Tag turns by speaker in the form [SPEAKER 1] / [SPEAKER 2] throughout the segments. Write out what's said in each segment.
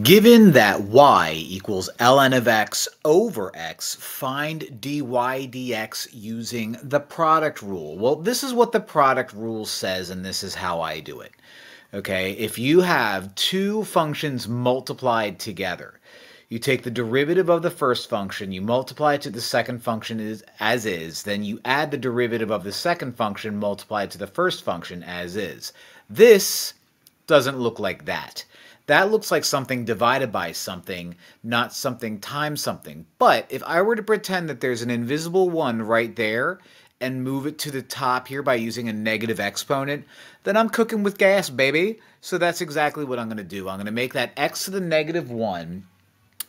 [SPEAKER 1] Given that y equals ln of x over x, find dy dx using the product rule. Well, this is what the product rule says, and this is how I do it. Okay, if you have two functions multiplied together, you take the derivative of the first function, you multiply it to the second function as, as is, then you add the derivative of the second function multiplied to the first function as is. This doesn't look like that. That looks like something divided by something, not something times something. But if I were to pretend that there's an invisible 1 right there and move it to the top here by using a negative exponent, then I'm cooking with gas, baby. So that's exactly what I'm going to do. I'm going to make that x to the negative 1,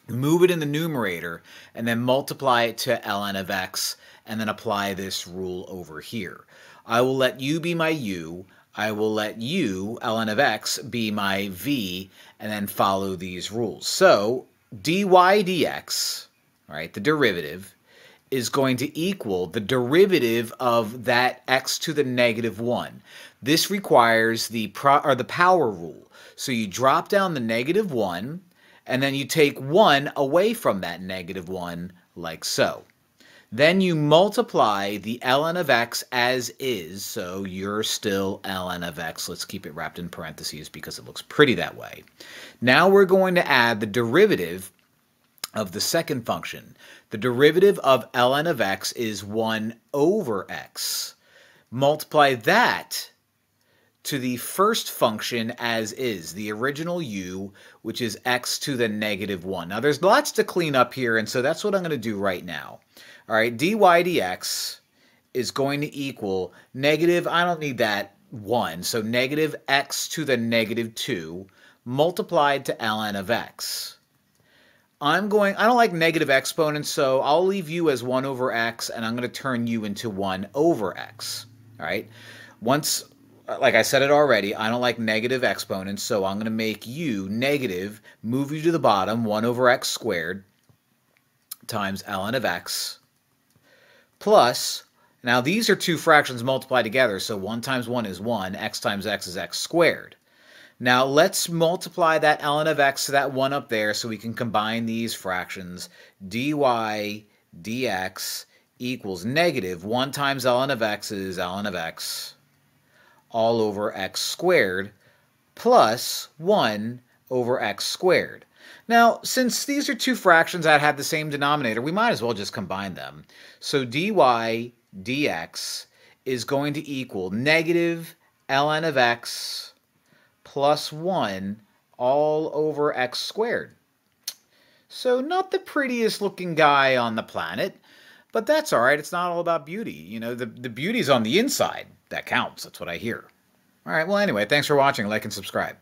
[SPEAKER 1] move it in the numerator, and then multiply it to ln of x, and then apply this rule over here. I will let u be my u. I will let u, ln of x, be my v, and then follow these rules. So dy dx, right, the derivative, is going to equal the derivative of that x to the negative 1. This requires the, pro, or the power rule. So you drop down the negative 1, and then you take 1 away from that negative 1, like so. Then you multiply the ln of x as is, so you're still ln of x. Let's keep it wrapped in parentheses because it looks pretty that way. Now we're going to add the derivative of the second function. The derivative of ln of x is 1 over x. Multiply that to the first function as is, the original u, which is x to the negative 1. Now there's lots to clean up here, and so that's what I'm going to do right now. All right, dy dx is going to equal negative, I don't need that 1, so negative x to the negative 2 multiplied to ln of x. I'm going, I don't like negative exponents, so I'll leave u as 1 over x, and I'm going to turn u into 1 over x. All right? Once, like I said it already, I don't like negative exponents, so I'm going to make u negative, move you to the bottom, 1 over x squared times ln of x plus, now these are two fractions multiplied together, so 1 times 1 is 1, x times x is x squared. Now let's multiply that ln of x to that 1 up there so we can combine these fractions. dy dx equals negative 1 times ln of x is ln of x all over x squared plus 1 over x squared. Now, since these are two fractions that have the same denominator, we might as well just combine them. So dy dx is going to equal negative ln of x plus 1 all over x squared. So not the prettiest looking guy on the planet, but that's all right. It's not all about beauty. You know, the, the beauty's on the inside. That counts. That's what I hear. All right, well, anyway, thanks for watching. Like and subscribe.